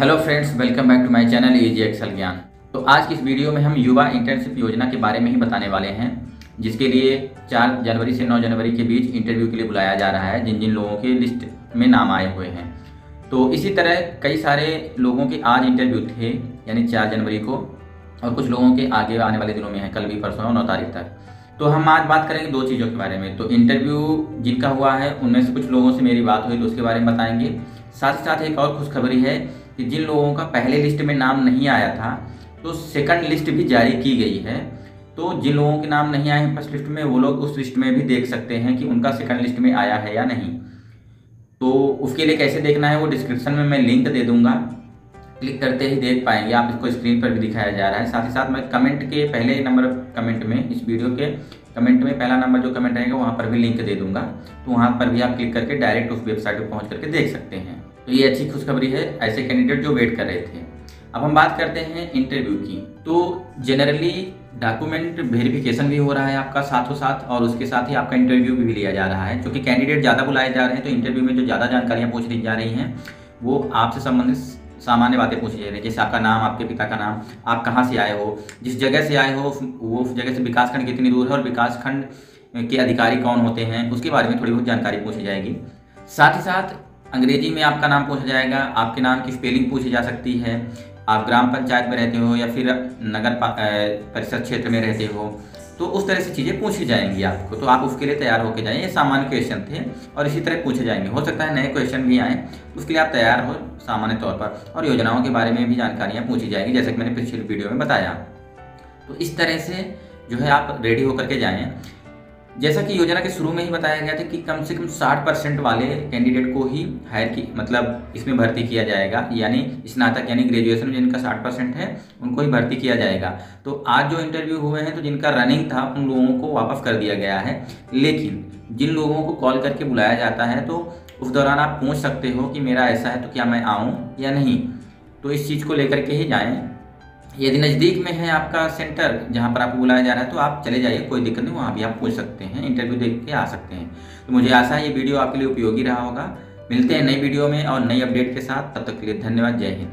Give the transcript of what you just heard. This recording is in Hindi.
Hello friends welcome back to my channel AG Excel ज्ञान तो आज की इस वीडियो में हम युवा इंटर्नशिप योजना के बारे में ही बताने वाले हैं, जिसके लिए 4 जनवरी से 9 जनवरी के बीच इंटरव्यू के लिए बुलाया जा रहा है, जिन जिन लोगों के लिस्ट में नाम आए हुए हैं। तो इसी तरह कई सारे लोगों के आज इंटरव्यू थे, यानी चार जनवरी को, और कुछ लोगों के आगे आने वाले दिनों में है, कल भी परसों, नौ तारीख तक। तो हम आज बात करेंगे दो चीज़ों के बारे में। तो इंटरव्यू जिनका हुआ है, उनमें से कुछ लोगों से मेरी बात हुई तो उसके बारे में बताएँगे। साथ ही साथ एक और खुशखबरी है कि जिन लोगों का पहले लिस्ट में नाम नहीं आया था तो सेकंड लिस्ट भी जारी की गई है। तो जिन लोगों के नाम नहीं आए हैं फ़र्स्ट लिस्ट में, वो लोग उस लिस्ट में भी देख सकते हैं कि उनका सेकंड लिस्ट में आया है या नहीं। तो उसके लिए कैसे देखना है, वो डिस्क्रिप्शन में मैं लिंक दे दूँगा। क्लिक करते ही देख पाएँगे, आप इसको स्क्रीन पर भी दिखाया जा रहा है। साथ ही साथ मैं कमेंट के पहले नंबर कमेंट में, इस वीडियो के कमेंट में पहला नंबर जो कमेंट रहेगा वहाँ पर भी लिंक दे दूँगा। तो वहाँ पर भी आप क्लिक करके डायरेक्ट उस वेबसाइट पर पहुँच करके देख सकते हैं। तो ये अच्छी खुशखबरी है, ऐसे कैंडिडेट जो वेट कर रहे थे। अब हम बात करते हैं इंटरव्यू की। तो जनरली डॉक्यूमेंट वेरिफिकेशन भी हो रहा है आपका साथों साथ और उसके साथ ही आपका इंटरव्यू भी लिया जा रहा है। क्योंकि कैंडिडेट ज़्यादा बुलाए जा रहे हैं तो इंटरव्यू में जो ज़्यादा जानकारियाँ पूछ ली जा रही हैं, वो आपसे संबंधित सामान्य बातें पूछी जा रही है। जैसे आपका नाम, आपके पिता का नाम, आप कहाँ से आए हो, जिस जगह से आए हो, वो जगह से विकासखंड कितनी दूर है और विकासखंड के अधिकारी कौन होते हैं, उसके बारे में थोड़ी बहुत जानकारी पूछी जाएगी। साथ ही साथ, अंग्रेज़ी में आपका नाम पूछा जाएगा, आपके नाम की स्पेलिंग पूछी जा सकती है, आप ग्राम पंचायत में रहते हो या फिर नगर परिषद क्षेत्र में रहते हो तो उस तरह से चीज़ें पूछी जाएँगी आपको। तो आप उसके लिए तैयार होकर जाएँ, ये सामान्य क्वेश्चन थे और इसी तरह पूछे जाएँगे। हो सकता है नए क्वेश्चन भी आएँ, उसके लिए आप तैयार हो सामान्य तौर पर और योजनाओं के बारे में भी जानकारियाँ पूछी जाएँगी, जैसे कि मैंने पिछले वीडियो में बताया। तो इस तरह से जो है आप रेडी होकर के जाएँ। जैसा कि योजना के शुरू में ही बताया गया था कि कम से कम 60 परसेंट वाले कैंडिडेट को ही हायर की मतलब इसमें भर्ती किया जाएगा। यानी स्नातक यानी ग्रेजुएशन में जिनका 60 परसेंट है, उनको ही भर्ती किया जाएगा। तो आज जो इंटरव्यू हुए हैं तो जिनका रनिंग था, उन लोगों को वापस कर दिया गया है। लेकिन जिन लोगों को कॉल करके बुलाया जाता है तो उस दौरान आप पूछ सकते हो कि मेरा ऐसा है तो क्या मैं आऊँ या नहीं? तो इस चीज़ को लेकर के ही जाएँ। यदि नज़दीक में है आपका सेंटर, जहाँ पर आपको बुलाया जा रहा है तो आप चले जाइए, कोई दिक्कत नहीं, वहाँ भी आप पूछ सकते हैं, इंटरव्यू देख के आ सकते हैं। तो मुझे आशा है ये वीडियो आपके लिए उपयोगी रहा होगा। मिलते हैं नई वीडियो में और नई अपडेट के साथ, तब तक के लिए धन्यवाद, जय हिंद।